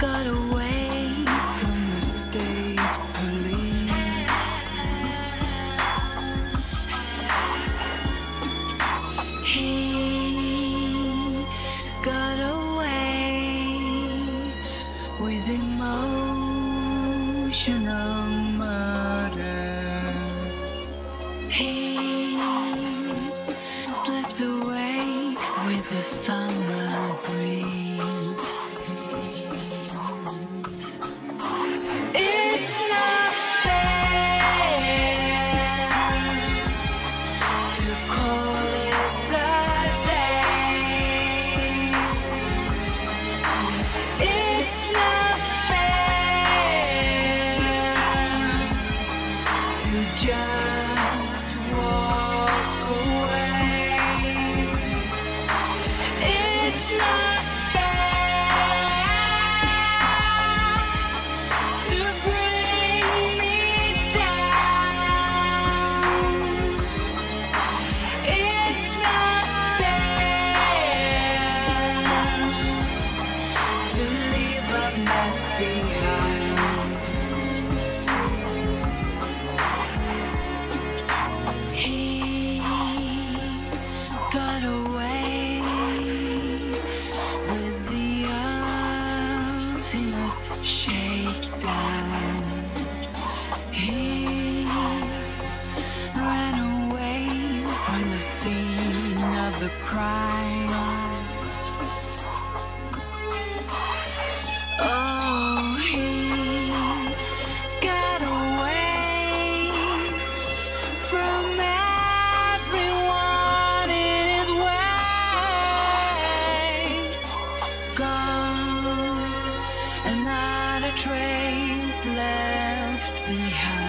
got away from the state police. He got away with emotional murder. He slipped away with the summer breeze. It's not fair to call it a day. It's not fair to just walk the crime. Oh, he got away from everyone in his way. Gone and not a trace left behind.